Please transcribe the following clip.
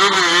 Mm-hmm.